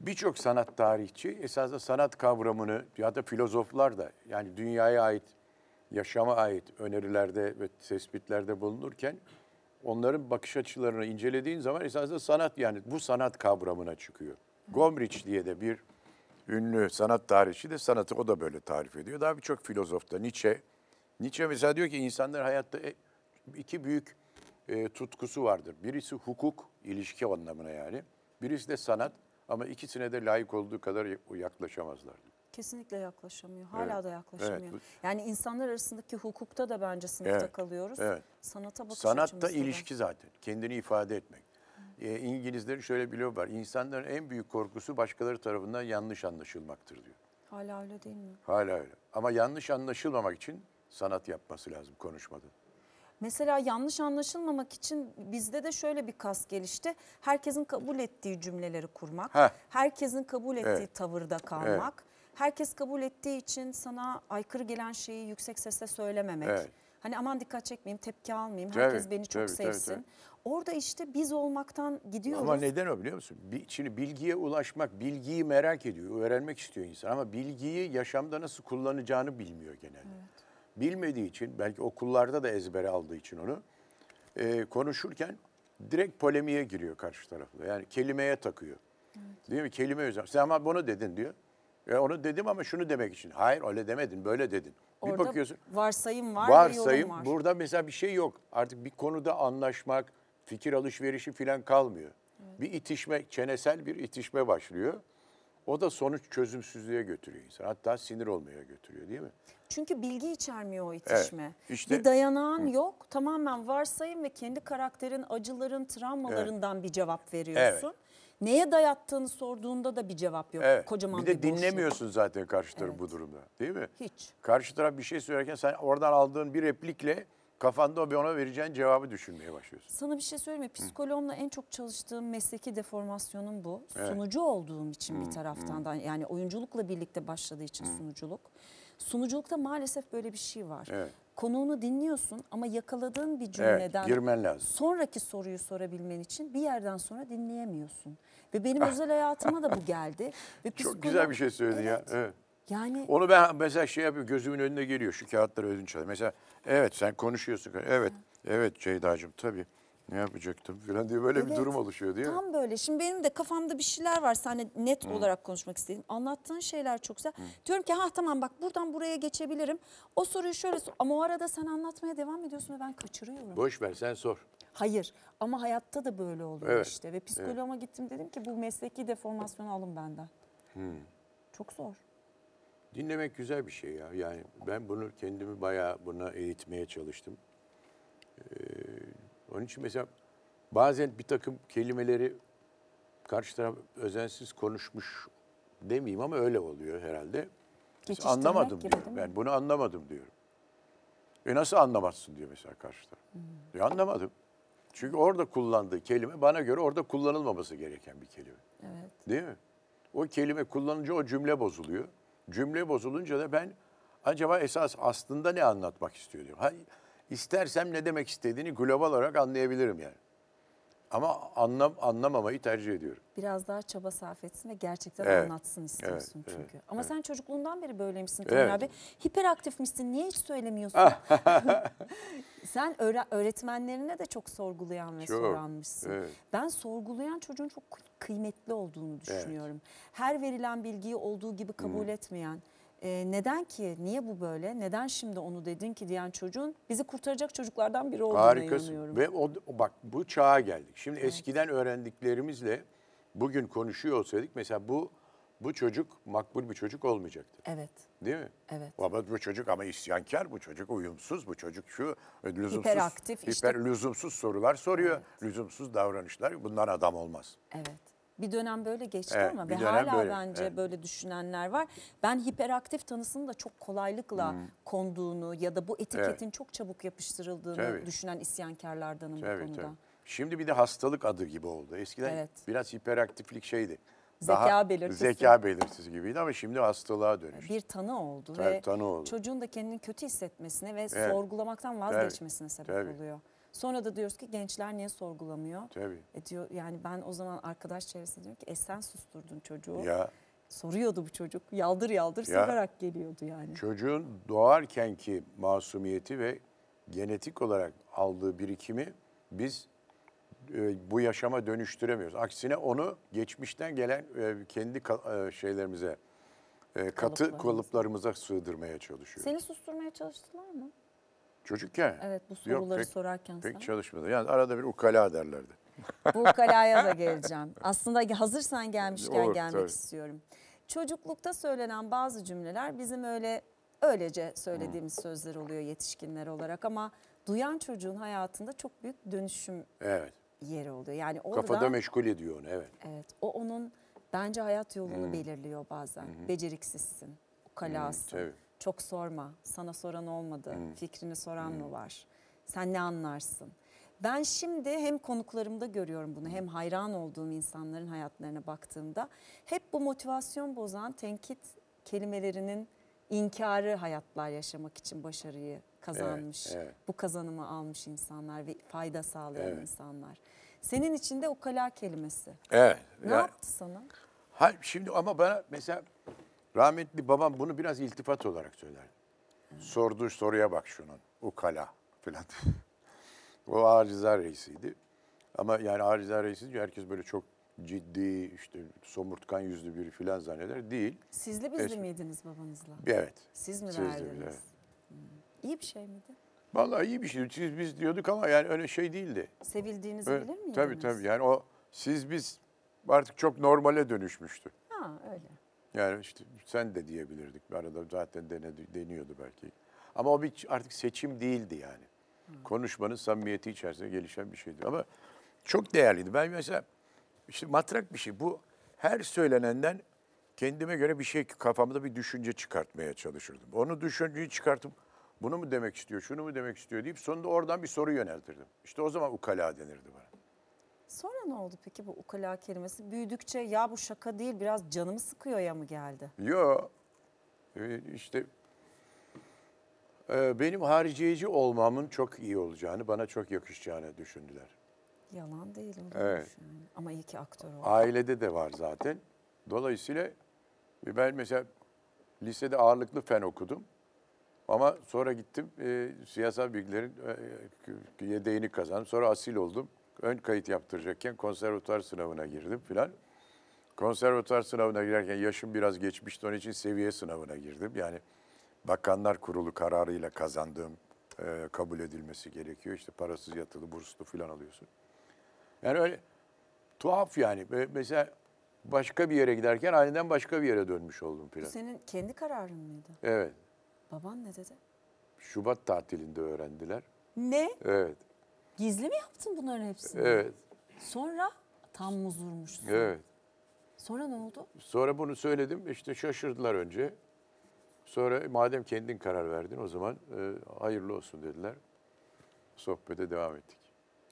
Birçok sanat tarihçi esasında sanat kavramını ya da filozoflar da yani dünyaya ait, yaşama ait önerilerde ve tespitlerde bulunurken onların bakış açılarını incelediğin zaman esasında sanat yani bu sanat kavramına çıkıyor. Gombrich diye de bir ünlü sanat tarihçi de sanatı o da böyle tarif ediyor. Daha birçok filozof da Nietzsche. Nietzsche mesela diyor ki insanların hayatta e- iki büyük e, tutkusu vardır. Birisi hukuk, ilişki anlamına yani. Birisi de sanat ama ikisine de layık olduğu kadar yaklaşamazlar. Kesinlikle yaklaşamıyor. Hala Evet, da yaklaşamıyor. evet. Yani insanlar arasındaki hukukta da bence sınıfta Evet, kalıyoruz. evet. Sanata bakış Sanat da açımızda da. ilişki zaten. Kendini ifade etmek. E, İngilizlerin şöyle bir lafı var. İnsanların en büyük korkusu başkaları tarafından yanlış anlaşılmaktır diyor. Hala öyle değil mi? Hala öyle. Ama yanlış anlaşılmamak için sanat yapması lazım konuşmada. Mesela yanlış anlaşılmamak için bizde de şöyle bir kas gelişti. Herkesin kabul ettiği cümleleri kurmak, Heh. herkesin kabul ettiği Evet. tavırda kalmak, herkes kabul ettiği için sana aykırı gelen şeyi yüksek sesle söylememek. Evet. Hani aman dikkat çekmeyeyim, tepki almayayım, Tabii, herkes beni çok tabii, tabii, sevsin. tabii. Orada işte biz olmaktan gidiyoruz. Ama neden o biliyor musun? Şimdi bilgiye ulaşmak, bilgiyi merak ediyor, öğrenmek istiyor insan. Ama bilgiyi yaşamda nasıl kullanacağını bilmiyor genelde. Bilmediği için, belki okullarda da ezbere aldığı için onu, e, konuşurken direkt polemiğe giriyor karşı tarafla. Yani kelimeye takıyor. Değil mi? Kelime üzerine. Sen ama bunu dedin diyor. E, onu dedim ama şunu demek için. Hayır öyle demedin, böyle dedin. Bir Orada bakıyorsun. varsayım var Varsayım var. burada mesela bir şey yok. Artık bir konuda anlaşmak, fikir alışverişi falan kalmıyor. Bir itişme, çenesel bir itişme başlıyor. O da sonuç çözümsüzlüğe götürüyor insan. Hatta sinir olmaya götürüyor değil mi? Çünkü bilgi içermiyor o itişme. işte- bir dayanağın yok. Tamamen varsayım ve kendi karakterin, acıların, travmalarından bir cevap veriyorsun. Neye dayattığını sorduğunda da bir cevap yok. Evet. Kocaman bir de bir boşluk. dinlemiyorsun zaten karşı tarafı bu durumda. Değil mi? Hiç. Karşı taraf bir şey söylerken sen oradan aldığın bir replikle kafanda bir ona vereceğin cevabı düşünmeye başlıyorsun. Sana bir şey söyleyeyim mi? Psikoloğumla en çok çalıştığım mesleki deformasyonum bu. Sunucu olduğum için bir taraftan da yani oyunculukla birlikte başladığı için sunuculuk. Sunuculukta maalesef böyle bir şey var. Evet. Konuğunu dinliyorsun ama yakaladığın bir cümleden girmen lazım. sonraki soruyu sorabilmen için bir yerden sonra dinleyemiyorsun. Ve benim özel hayatıma da bu geldi. Ve Çok güzel psikolog- bir şey söyledin ya. Evet. Evet. Yani Onu ben mesela şey yapıyorum gözümün önüne geliyor şu kağıtları ödünç alayım. Mesela evet sen konuşuyorsun. Evet, evet Ceyda'cığım tabii. Ne yapacaktım falan diye böyle bir Evet, durum oluşuyor değil mi? Tam böyle. Şimdi benim de kafamda bir şeyler var. Seninle net olarak konuşmak istedim. Anlattığın şeyler çok güzel. Diyorum ki ha tamam bak buradan buraya geçebilirim. O soruyu şöyle sor. Ama o arada sen anlatmaya devam ediyorsun ve ben kaçırıyorum. Boş ver sen sor. Hayır ama hayatta da böyle oluyor Evet, işte. Ve psikoloğuma gittim dedim ki bu mesleki deformasyonu alın benden. Çok zor. Dinlemek güzel bir şey ya. Yani ben bunu kendimi bayağı buna eğitmeye çalıştım. Ee, onun için mesela bazen bir takım kelimeleri karşı taraf özensiz konuşmuş demeyeyim ama öyle oluyor herhalde. Mesela anlamadım gibi diyorum. mi? Ben bunu anlamadım diyorum. E nasıl anlamazsın diyor mesela karşı taraf. Hmm. E anlamadım. Çünkü orada kullandığı kelime bana göre orada kullanılmaması gereken bir kelime. Evet. Değil mi? O kelime kullanınca o cümle bozuluyor. Cümle bozulunca da ben acaba esas aslında ne anlatmak istiyor diyor. Ha, istersem ne demek istediğini global olarak anlayabilirim yani. Ama anlam anlamamayı tercih ediyorum. Biraz daha çaba sarf etsin ve gerçekten Evet, anlatsın istiyorsun evet, çünkü. evet, Ama sen çocukluğundan beri böyleymişsin Evet. Taner abi. Hiperaktifmişsin. Niye hiç söylemiyorsun? sen öğre- öğretmenlerine de çok sorgulayan ve Çok, soranmışsın. evet. Ben sorgulayan çocuğun çok kıymetli olduğunu düşünüyorum. Her verilen bilgiyi olduğu gibi kabul etmeyen, e, neden ki, niye bu böyle, neden şimdi onu dedin ki diyen çocuğun bizi kurtaracak çocuklardan biri olduğuna Harikasın. inanıyorum. Ve o, bak bu çağa geldik. Şimdi eskiden öğrendiklerimizle bugün konuşuyor olsaydık mesela bu bu çocuk makbul bir çocuk olmayacaktı. Evet, Değil mi? evet. Ama bu çocuk ama isyankar, bu çocuk uyumsuz, bu çocuk şu lüzumsuz, Hiperaktif, hiper işte- lüzumsuz sorular soruyor, lüzumsuz davranışlar. Bunlar adam olmaz. Evet. Bir dönem böyle geçti Evet, ama ve hala böyle, bence evet. böyle düşünenler var. Ben hiperaktif tanısının da çok kolaylıkla konduğunu ya da bu etiketin çok çabuk yapıştırıldığını Tabii. düşünen isyankarlardanım bu Tabii konuda. tabii. Şimdi bir de hastalık adı gibi oldu. Eskiden Evet. biraz hiperaktiflik şeydi. Zeka belirtisi. Zeka belirtisi gibiydi ama şimdi hastalığa dönüştü. Bir tanı oldu Tabii, ve tanı oldu. çocuğun da kendini kötü hissetmesine ve sorgulamaktan vazgeçmesine sebep tabii. oluyor. Sonra da diyoruz ki gençler niye sorgulamıyor? Tabii. E diyor yani ben o zaman arkadaş çevresinde diyorum ki e sen susturdun çocuğu. Ya Soruyordu bu çocuk. Yaldır yaldır Ya. sorarak geliyordu yani. çocuğun doğarkenki masumiyeti ve genetik olarak aldığı birikimi biz e, bu yaşama dönüştüremiyoruz. Aksine onu geçmişten gelen e, kendi ka- e, şeylerimize, e, katı Kalıplarımıza. kalıplarımıza sığdırmaya çalışıyoruz. Seni susturmaya çalıştılar mı? Çocukken Evet bu Yok, soruları pek- sorarken pek sana. çalışmadı. Yani arada bir ukala derlerdi. Bu kalaya da geleceğim. Aslında hazırsan gelmişken Olur, gelmek tabii. istiyorum. Çocuklukta söylenen bazı cümleler bizim öyle öylece söylediğimiz sözler oluyor yetişkinler olarak ama duyan çocuğun hayatında çok büyük dönüşüm Evet. yeri oluyor. Yani orada Kafada meşgul ediyor onu evet. evet o onun bence hayat yolunu belirliyor bazen. Beceriksizsin, ukalasın. tabii. Çok sorma. Sana soran olmadı. Fikrini soran mı var? Sen ne anlarsın? Ben şimdi hem konuklarımda görüyorum bunu hem hayran olduğum insanların hayatlarına baktığımda hep bu motivasyon bozan tenkit kelimelerinin inkarı hayatlar yaşamak için başarıyı kazanmış. Bu kazanımı almış insanlar ve fayda sağlayan Evet. insanlar. Senin için de ukala kelimesi. Evet. Ne Ya- yaptı sana? Ha, şimdi ama bana mesela rahmetli babam bunu biraz iltifat olarak söyler. Sorduğu soruya bak şunun. Ukala filan. o ağır ceza reisiydi. Ama yani ağır ceza reisi deyince herkes böyle çok ciddi işte somurtkan yüzlü biri filan zanneder. Değil. Sizli bizli Es- miydiniz babanızla? Evet. Siz mi Sizli verdiniz? evet. Hmm. İyi bir şey miydi? Vallahi iyi bir şey. Siz biz diyorduk ama yani öyle şey değildi. Sevildiğinizi Evet, bilir miydiniz? tabii tabii. Yani o siz biz artık çok normale dönüşmüştü. Ha öyle. Yani işte sen de diyebilirdik. Bir arada zaten denedi, deniyordu belki. Ama o bir artık seçim değildi yani. Konuşmanın samimiyeti içerisinde gelişen bir şeydi. Ama çok değerliydi. Ben mesela işte matrak bir şey. Bu her söylenenden kendime göre bir şey kafamda bir düşünce çıkartmaya çalışırdım. Onu düşünceyi çıkartıp bunu mu demek istiyor, şunu mu demek istiyor deyip sonunda oradan bir soru yöneltirdim. İşte o zaman ukala denirdi bana. Sonra ne oldu peki bu ukala kelimesi? Büyüdükçe ya bu şaka değil biraz canımı sıkıyor ya mı geldi? Yo. Ee, işte e, benim hariciyeci olmamın çok iyi olacağını, bana çok yakışacağını düşündüler. Yalan değil olmuş Evet. yani. Ama iyi ki aktör oldu. Ailede de var zaten. Dolayısıyla ben mesela lisede ağırlıklı fen okudum. Ama sonra gittim e, siyasal bilgilerin e, yedeğini kazandım. Sonra asil oldum. Ön kayıt yaptıracakken konservatuar sınavına girdim filan. Konservatuar sınavına girerken yaşım biraz geçmişti. Onun için seviye sınavına girdim. Yani Bakanlar Kurulu kararıyla kazandığım e, kabul edilmesi gerekiyor. İşte parasız yatılı, burslu filan alıyorsun. Yani öyle tuhaf yani. Mesela başka bir yere giderken aniden başka bir yere dönmüş oldum Bu filan. senin kendi kararın mıydı? Evet. Baban ne dedi? Şubat tatilinde öğrendiler. Ne? Evet. Gizli mi yaptın bunların hepsini? Evet. Sonra tam muzurmuşsun. Evet. Sonra ne oldu? Sonra bunu söyledim. İşte şaşırdılar önce. Sonra madem kendin karar verdin o zaman e, hayırlı olsun dediler. Sohbete devam ettik.